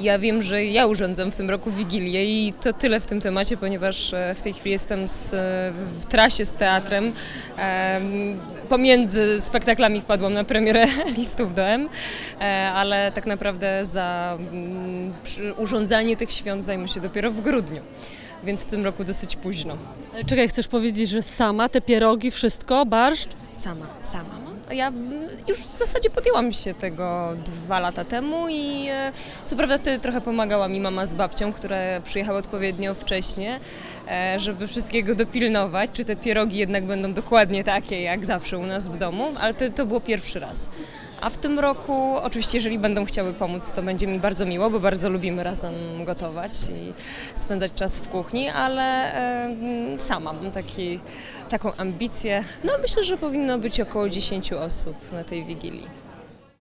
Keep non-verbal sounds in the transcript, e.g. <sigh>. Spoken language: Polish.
ja wiem, że ja urządzam w tym roku Wigilię i to tyle w tym temacie, ponieważ e, w tej chwili jestem z, w trasie z teatrem. Em, Pomiędzy spektaklami wpadłam na premierę <laughs> Listów do M, e, ale tak naprawdę za mm, urządzanie tych świąt zajmę się dopiero w grudniu, więc w tym roku dosyć późno. Czekaj, chcesz powiedzieć, że sama te pierogi, wszystko, barszcz? Sama, sama. Ja już w zasadzie podjęłam się tego dwa lata temu i e, co prawda wtedy trochę pomagała mi mama z babcią, które przyjechały odpowiednio wcześnie, żeby wszystkiego dopilnować, czy te pierogi jednak będą dokładnie takie jak zawsze u nas w domu, ale to, to było pierwszy raz. A w tym roku, oczywiście, jeżeli będą chciały pomóc, to będzie mi bardzo miło, bo bardzo lubimy razem gotować i spędzać czas w kuchni, ale e, sama mam taki, taką ambicję. No myślę, że powinno być około 10 osób na tej Wigilii.